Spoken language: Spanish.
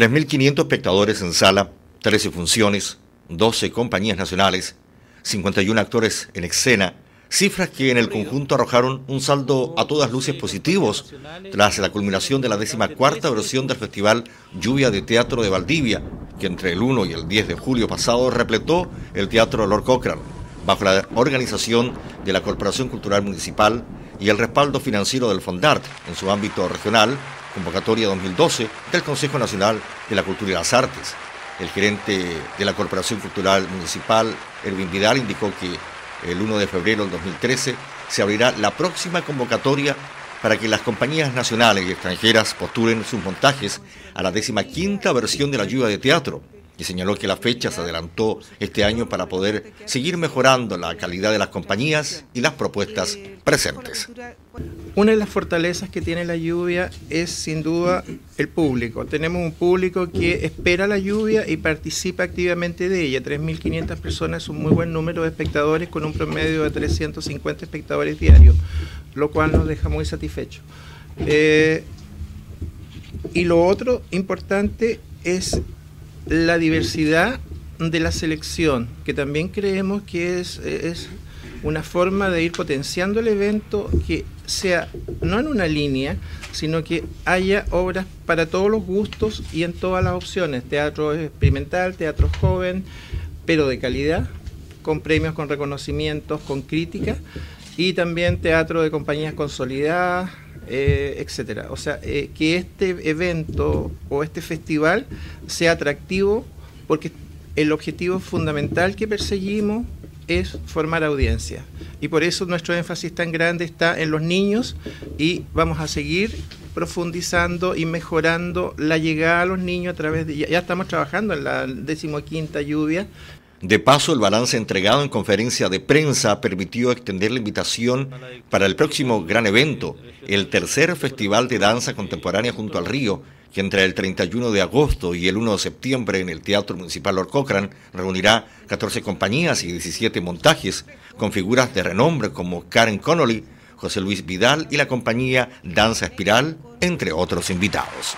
3.500 espectadores en sala, 13 funciones, 12 compañías nacionales, 51 actores en escena, cifras que en el conjunto arrojaron un saldo a todas luces positivos tras la culminación de la cuarta versión del Festival Lluvia de Teatro de Valdivia, que entre el 1 y el 10 de julio pasado repletó el Teatro Lord Cochrane, bajo la organización de la Corporación Cultural Municipal y el respaldo financiero del Fondart en su ámbito regional, convocatoria 2012 del Consejo Nacional de la Cultura y las Artes. El gerente de la Corporación Cultural Municipal, Erwin Vidal, indicó que el 1 de febrero del 2013 se abrirá la próxima convocatoria para que las compañías nacionales y extranjeras postulen sus montajes a la décima quinta versión de la lluvia de teatro y señaló que la fecha se adelantó este año para poder seguir mejorando la calidad de las compañías y las propuestas presentes. Una de las fortalezas que tiene la lluvia es sin duda el público. Tenemos un público que espera la lluvia y participa activamente de ella. 3.500 personas es un muy buen número de espectadores con un promedio de 350 espectadores diarios, lo cual nos deja muy satisfechos. Eh, y lo otro importante es la diversidad de la selección, que también creemos que es, es una forma de ir potenciando el evento que sea no en una línea, sino que haya obras para todos los gustos y en todas las opciones, teatro experimental, teatro joven, pero de calidad, con premios, con reconocimientos, con crítica, y también teatro de compañías consolidadas, eh, etcétera. O sea, eh, que este evento o este festival sea atractivo porque el objetivo fundamental que perseguimos es formar audiencia. Y por eso nuestro énfasis tan grande está en los niños y vamos a seguir profundizando y mejorando la llegada a los niños a través de... Ya, estamos trabajando en la decimoquinta lluvia de paso, el balance entregado en conferencia de prensa permitió extender la invitación para el próximo gran evento, el tercer Festival de Danza Contemporánea junto al río, que entre el 31 de agosto y el 1 de septiembre en el Teatro Municipal Lord reunirá 14 compañías y 17 montajes con figuras de renombre como Karen Connolly, José Luis Vidal y la compañía Danza Espiral, entre otros invitados.